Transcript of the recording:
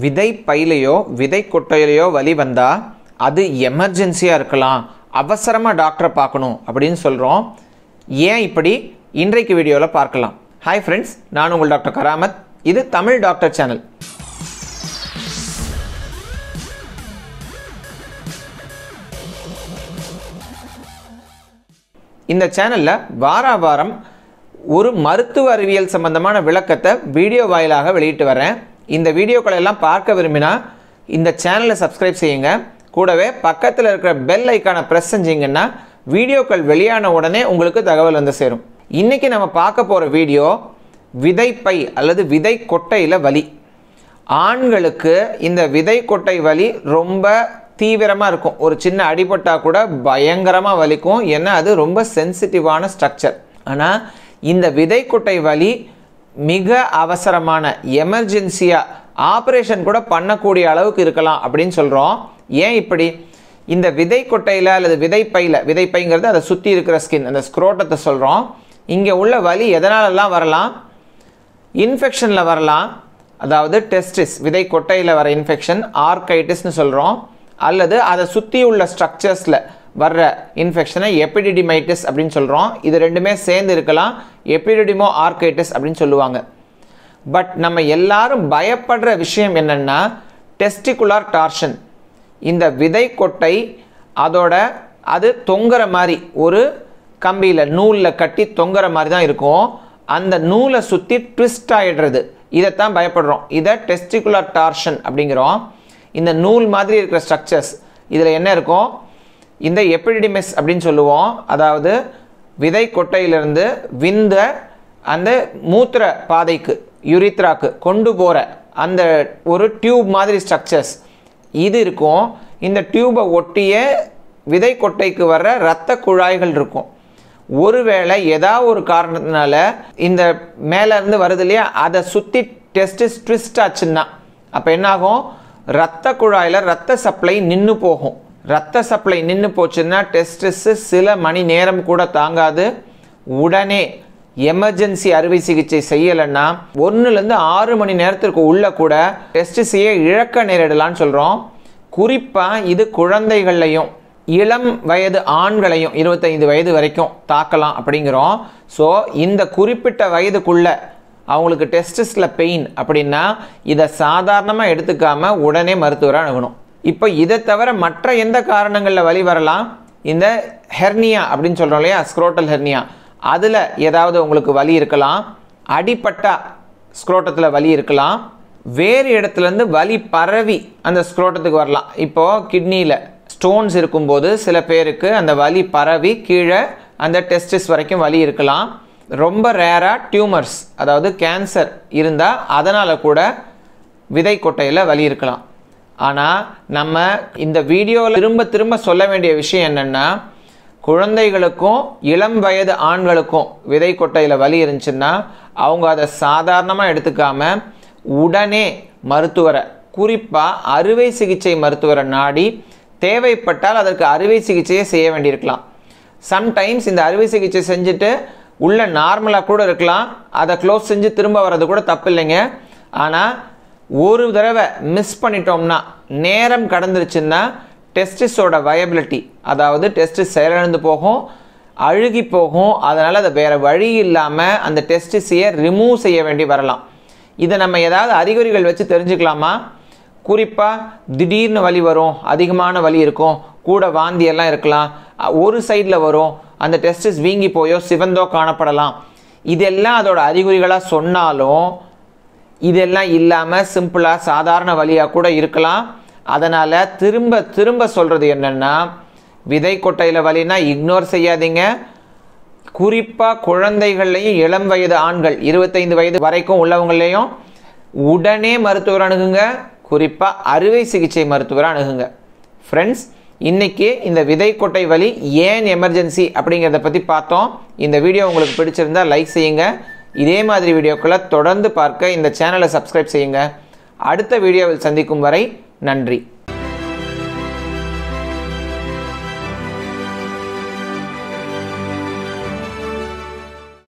விதை பையிலையோ விதை கொட்டையிலையோ வலி வந்தால் அது எமர்ஜென்சியாக இருக்கலாம். அவசரமாக டாக்டரை பார்க்கணும் அப்படின்னு சொல்கிறோம் ஏன் இப்படி? இன்றைக்கு வீடியோவில் பார்க்கலாம். ஹாய் ஃப்ரெண்ட்ஸ் நான் உங்கள் டாக்டர் கராமத். இது தமிழ் டாக்டர் சேனல். இந்த சேனலில் வார வாரம் ஒரு மருத்துவ அறிவியல் சம்பந்தமான விளக்கத்தை வீடியோ வாயிலாக வெளியிட்டு வரேன். இந்த வீடியோக்களை எல்லாம் பார்க்க விரும்பினா இந்த சேனலை சப்ஸ்கிரைப் செய்யுங்க. கூடவே பக்கத்தில் இருக்கிற பெல் ஐக்கானை ப்ரெஸ் செஞ்சீங்கன்னா வீடியோக்கள் வெளியான உடனே உங்களுக்கு தகவல் வந்து சேரும். இன்றைக்கி நம்ம பார்க்க போகிற வீடியோ விதைப்பை அல்லது விதை கொட்டையில் வலி. ஆண்களுக்கு இந்த விதை கொட்டை வலி ரொம்ப தீவிரமாக இருக்கும். ஒரு சின்ன அடிபட்டால் கூட பயங்கரமாக வலிக்கும். ஏன்னா அது ரொம்ப சென்சிட்டிவான ஸ்ட்ரக்சர் ஆனால் இந்த விதை கொட்டை வலி மிக அவசரமான எமர்ஜென்சியாக ஆப்ரேஷன் கூட பண்ணக்கூடிய அளவுக்கு இருக்கலாம் அப்படின்னு சொல்கிறோம் ஏன் இப்படி? இந்த விதை கொட்டையில் அல்லது விதைப்பையில் விதைப்பைங்கிறது அதை சுற்றி இருக்கிற ஸ்கின் அந்த ஸ்க்ரோட்டத்தை சொல்கிறோம் இங்கே உள்ள வலி எதனாலெல்லாம் வரலாம்? இன்ஃபெக்ஷனில் வரலாம். அதாவது டெஸ்டிஸ் விதை கொட்டையில் வர இன்ஃபெக்ஷன் ஆர்கைட்டிஸ்னு சொல்கிறோம் அல்லது அதை சுற்றி உள்ள ஸ்ட்ரக்சர்ஸில் வர்ற இன்ஃபெக்ஷனை எபிடிடிமைட்டிஸ் அப்படின்னு சொல்கிறோம் இது ரெண்டுமே சேர்ந்து இருக்கலாம். எபிடிடிமோ ஆர்கைட்டிஸ் அப்படின்னு சொல்லுவாங்க. பட் நம்ம எல்லாரும் பயப்படுற விஷயம் என்னென்னா டெஸ்டிகுலார் டார்ஷன் இந்த விதை கொட்டை அதோட அது தொங்குற மாதிரி ஒரு கம்பியில் நூலில் கட்டி தொங்குற மாதிரி தான் இருக்கும். அந்த நூலை சுற்றி ட்விஸ்ட் ஆகிடுறது இதைத்தான் பயப்படுறோம். இதை டெஸ்டிகுலர் டார்ஷன் அப்படிங்கிறோம். இந்த நூல் மாதிரி இருக்கிற ஸ்ட்ரக்சர்ஸ் இதில் என்ன இருக்கும்? இந்த எப்பிடிடிமெஸ் அப்படின்னு சொல்லுவோம். அதாவது விதை கொட்டையிலிருந்து விந்த அந்த மூத்திர பாதைக்கு யுரித்ராக்கு கொண்டு போகிற அந்த ஒரு டியூப் மாதிரி ஸ்ட்ரக்சர்ஸ். இது இருக்கும். இந்த டியூபை ஒட்டிய விதை கொட்டைக்கு வர்ற இரத்த குழாய்கள் இருக்கும். ஒருவேளை ஏதாவது ஒரு காரணத்தினால இந்த மேலேருந்து வருது இல்லையா? அதை சுற்றி டெஸ்டிஸ் ட்விஸ்ட் ஆச்சுன்னா அப்போ என்னாகும்? ரத்த குழாயில் ரத்த சப்ளை நின்று போகும். ரத்த சப்ளை நின்று போச்சுன்னா டெஸ்டிஸு சில மணி நேரம் கூட தாங்காது. உடனே எமர்ஜென்சி அறுவை சிகிச்சை செய்யலைன்னா ஒன்றுலேருந்து ஆறு மணி நேரத்திற்கு உள்ள கூட டெஸ்டிஸையே இழக்க நேரிடலான்னு சொல்கிறோம் குறிப்பாக இது குழந்தைகள்லையும் இளம் வயது ஆண்களையும் இருபத்தைந்து வயது வரைக்கும் தாக்கலாம் அப்படிங்கிறோம். ஸோ இந்த குறிப்பிட்ட வயதுக்குள்ள அவங்களுக்கு டெஸ்டிஸில் பெயின் அப்படின்னா இதை சாதாரணமாக எடுத்துக்காமல் உடனே மருத்துவரை அணுகணும். இப்போ இதை தவிர மற்ற எந்த காரணங்களில் வழி வரலாம்? இந்த ஹெர்னியா அப்படின்னு சொல்கிறோம் இல்லையா? Scrotal hernia. அதில் ஏதாவது உங்களுக்கு வலி இருக்கலாம். அடிப்பட்டா ஸ்க்ரோட்டத்தில் வலி இருக்கலாம். வேறு இடத்துலேருந்து வலி பரவி அந்த ஸ்க்ரோட்டத்துக்கு வரலாம். இப்போது கிட்னியில் ஸ்டோன்ஸ் இருக்கும்போது சில பேருக்கு அந்த வலி பரவி கீழே அந்த டெஸ்டிஸ் வரைக்கும் வலி இருக்கலாம். ரொம்ப ரேராக டியூமர்ஸ் அதாவது கேன்சர் இருந்தால் அதனால் கூட விதை கொட்டையில் வலி இருக்கலாம். ஆனால் நம்ம இந்த வீடியோவில் திரும்ப திரும்ப சொல்ல வேண்டிய விஷயம் என்னென்னா குழந்தைகளுக்கும் இளம் வயது ஆண்களுக்கும் விதை கொட்டையில் வலி இருந்துச்சுன்னா அவங்க அதை சாதாரணமாக எடுத்துக்காம உடனே மருத்துவரை குறிப்பாக அறுவை சிகிச்சை மருத்துவரை நாடி தேவைப்பட்டால் அதற்கு அறுவை சிகிச்சையை செய்ய வேண்டியிருக்கலாம். சம்டைம்ஸ் இந்த அறுவை சிகிச்சை செஞ்சுட்டு உள்ள நார்மலாக கூட இருக்கலாம். அதை க்ளோஸ் செஞ்சு திரும்ப வர்றது கூட தப்பு இல்லைங்க ஆனால் ஒரு தடவை மிஸ் பண்ணிட்டோம்னா நேரம் கடந்துருச்சுன்னா டெஸ்டிஸோட வயபிலிட்டி அதாவது டெஸ்டிஸ் செயலிழந்து போகும் அழுகி போகும் அதனால் அதை வேறு வழி இல்லாமல் அந்த டெஸ்டிஸையை ரிமூவ் செய்ய வேண்டி வரலாம். இதை நம்ம ஏதாவது அறிகுறிகள் வச்சு தெரிஞ்சுக்கலாமா? குறிப்பாக திடீர்னு வலி வரும் அதிகமான வலி இருக்கும் கூட வாந்தியெல்லாம் இருக்கலாம் ஒரு சைடில் வரும் அந்த டெஸ்டிஸ் வீங்கி போயோ சிவந்தோ காணப்படலாம். இதெல்லாம் அதோட அறிகுறிகளாக சொன்னாலும் இதெல்லாம் இல்லாமல் சிம்பிளாக சாதாரண வழியாக கூட இருக்கலாம். அதனால் திரும்ப திரும்ப சொல்கிறது என்னென்னா விதை கொட்டையில் வழினா இக்னோர் செய்யாதீங்க. குறிப்பாக குழந்தைகள்லையும் இளம் வயது ஆண்கள் இருபத்தைந்து வயது வரைக்கும் உள்ளவங்களையும் உடனே மருத்துவர் அணுகுங்க. குறிப்பாக அறுவை சிகிச்சை மருத்துவரை அணுகுங்க. ஃப்ரெண்ட்ஸ் இன்றைக்கி இந்த விதை கொட்டை வலி ஏன் எமர்ஜென்சி அப்படிங்கிறத பற்றி பார்த்தோம். இந்த வீடியோ உங்களுக்கு பிடிச்சிருந்தால் லைக் செய்யுங்க. இதே மாதிரி வீடியோக்களை தொடர்ந்து பார்க்க இந்த சேனலை சப்ஸ்கிரைப் செய்யுங்க. அடுத்த வீடியோவில் சந்திக்கும் வரை நன்றி.